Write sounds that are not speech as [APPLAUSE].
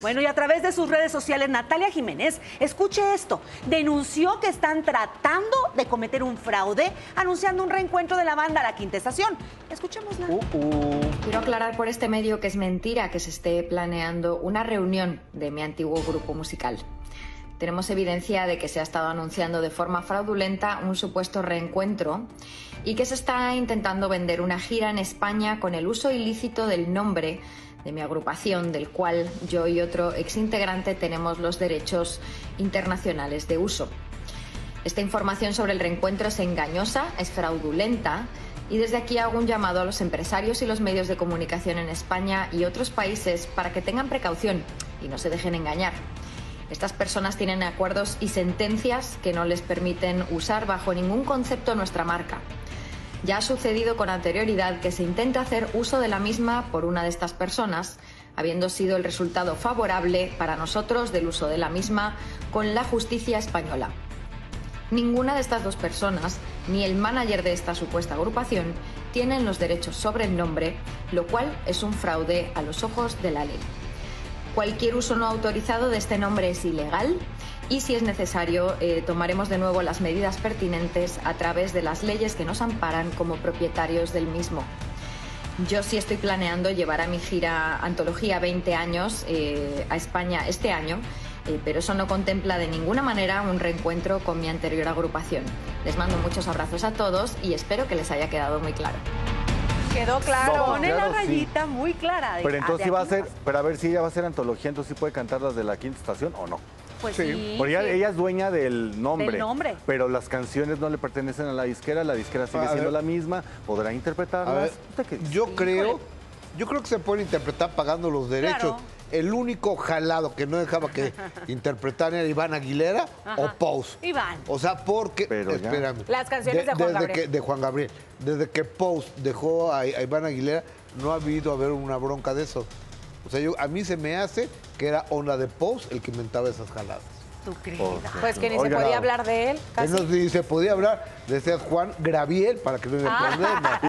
Bueno, y a través de sus redes sociales, Natalia Jiménez, escuche esto, denunció que están tratando de cometer un fraude anunciando un reencuentro de la banda a la quinta estación. Escuchémosla. Uh, uh. Quiero aclarar por este medio que es mentira que se esté planeando una reunión de mi antiguo grupo musical. Tenemos evidencia de que se ha estado anunciando de forma fraudulenta un supuesto reencuentro y que se está intentando vender una gira en España con el uso ilícito del nombre de mi agrupación, del cual yo y otro exintegrante tenemos los derechos internacionales de uso. Esta información sobre el reencuentro es engañosa, es fraudulenta y desde aquí hago un llamado a los empresarios y los medios de comunicación en España y otros países para que tengan precaución y no se dejen engañar. Estas personas tienen acuerdos y sentencias que no les permiten usar bajo ningún concepto nuestra marca. Ya ha sucedido con anterioridad que se intenta hacer uso de la misma por una de estas personas, habiendo sido el resultado favorable para nosotros del uso de la misma con la justicia española. Ninguna de estas dos personas, ni el manager de esta supuesta agrupación, tienen los derechos sobre el nombre, lo cual es un fraude a los ojos de la ley. Cualquier uso no autorizado de este nombre es ilegal y si es necesario eh, tomaremos de nuevo las medidas pertinentes a través de las leyes que nos amparan como propietarios del mismo. Yo sí estoy planeando llevar a mi gira Antología 20 años eh, a España este año, eh, pero eso no contempla de ninguna manera un reencuentro con mi anterior agrupación. Les mando muchos abrazos a todos y espero que les haya quedado muy claro. Quedó claro. No, Pone claro, la sí. rayita muy clara. de- Pero entonces de sí va a ser, pero a ver si ella va a ser antología, entonces sí puede cantar las de la quinta estación o no. Pues Sí, sí. Porque ella, sí. ella es dueña del nombre. Del nombre. Pero las canciones no le pertenecen a la disquera, la disquera sigue A siendo ver. la misma, podrá A interpretarlas. ver, ¿Usted qué dice? yo creo, yo creo que se puede interpretar pagando los derechos. Claro. El único jalado que no dejaba que [LAUGHS] interpretaran era Iván Aguilera o. Pose. Iván. O sea, porque, Pero ya. espérame. Las canciones de Juan desde Gabriel. Que, de Juan Gabriel. Desde que Pose dejó a, a Iván Aguilera, no ha habido haber una bronca de eso. O sea, yo, a mí se me hace que era onda de Pose el que inventaba esas jaladas. Tu querida. Por- Pues que ni Oiga. se podía hablar de él. Casi. Él no se podía hablar, decía Juan Graviel para que no haya Ah. problema. [LAUGHS]